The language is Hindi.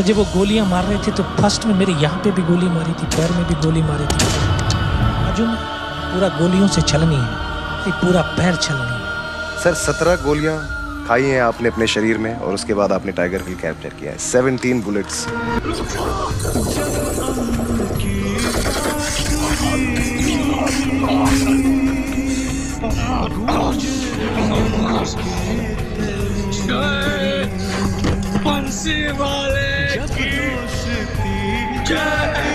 तो जब वो गोलियाँ मार रहे थे तो फ़र्स्ट में मेरे यहाँ पे भी गोली मारी थी पैर में भी गोली मारी थी। बाजू में पूरा गोलियों से छलनी है। ये पूरा पैर छलनी है। सर सत्रह गोलियाँ खाई हैं आपने अपने शरीर में और उसके बाद आपने टाइगर हिल कैप्चर किया है। सेवनटीन बुलेट्स वाले Yeah.